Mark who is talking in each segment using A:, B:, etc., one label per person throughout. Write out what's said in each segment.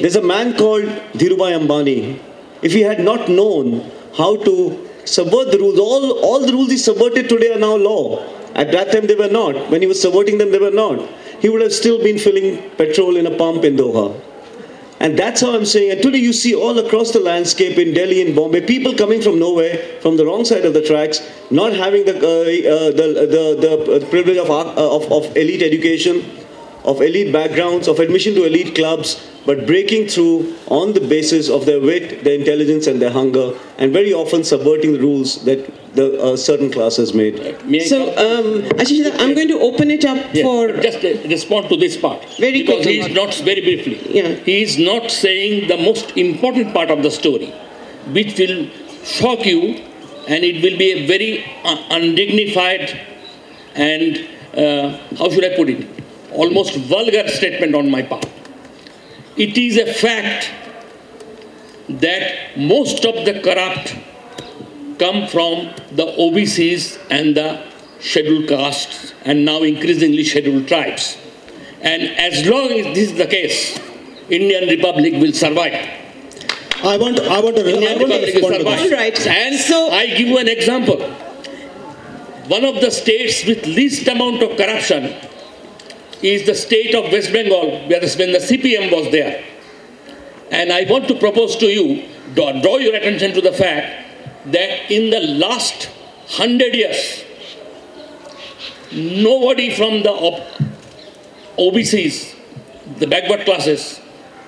A: There's a man called Dhirubhai Ambani. If he had not known how to subvert the rules, all, all the rules he subverted today are now law. At that time they were not. When he was subverting them, they were not. He would have still been filling petrol in a pump in Doha. And that's how I'm saying. And today you see all across the landscape in Delhi and Bombay, people coming from nowhere, from the wrong side of the tracks, not having the, uh, uh, the, the, the privilege of, uh, of, of elite education, of elite backgrounds, of admission to elite clubs, but breaking through on the basis of their wit, their intelligence, and their hunger, and very often subverting the rules that the uh, certain class has made.
B: May
C: So, um, Ashish, I'm going to open it up
B: Yes,
C: for.
B: just uh, respond to this part.
C: Very
B: because
C: quickly.
B: he is not very briefly.
C: Yeah.
B: He is not saying the most important part of the story, which will shock you, and it will be a very un- undignified and uh, how should I put it, almost vulgar statement on my part. It is a fact that most of the corrupt come from the OBCs and the scheduled castes and now increasingly scheduled tribes. And as long as this is the case, Indian Republic will survive.
D: I want, I want to, I
B: Indian
D: want to
B: Republic will
D: respond to
B: survive.
D: this.
C: All right.
B: And
C: So-
B: I give you an example. One of the states with least amount of corruption is the state of West Bengal, where when the CPM was there. And I want to propose to you, draw, your attention to the fact that in the last hundred years, nobody from the OBCs, the backward classes,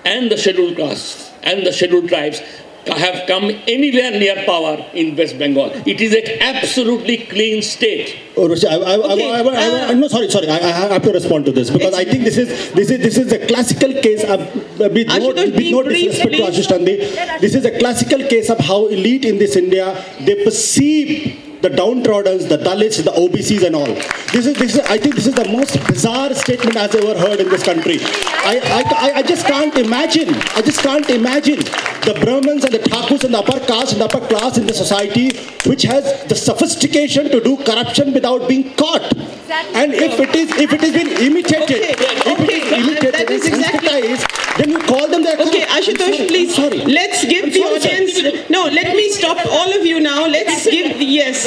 B: and the scheduled castes and the scheduled tribes have come anywhere near power in West Bengal. It is an absolutely clean state.
D: Oh, Roshi, I, I,
C: Okay,
D: I, I, I, I,
C: uh,
D: no, sorry, sorry. I, I have to respond to this because I think this is this is this is a classical case of uh, with no, with no disrespect to
C: please.
D: Ashish Nandy. This is a classical case of how elite in this India they perceive the downtrodden, the Dalits, the OBCs, and all. This is this is I think this is the most bizarre statement I've ever heard in this country. I, I, I, just can't imagine. I just can't imagine the Brahmins and the Thakurs and the upper caste and the upper class in the society which has the sophistication to do corruption without being caught. And if it is if it has been imitated,
C: Okay,
D: if
C: okay,
D: is imitated
C: that is exactly-
D: then you call them the
C: Okay, Ashutosh, please.
D: Sorry.
C: Let's give
D: I'm
C: the
D: sorry, sir.
C: audience. No, let me stop all of you now. Let's give. Yes.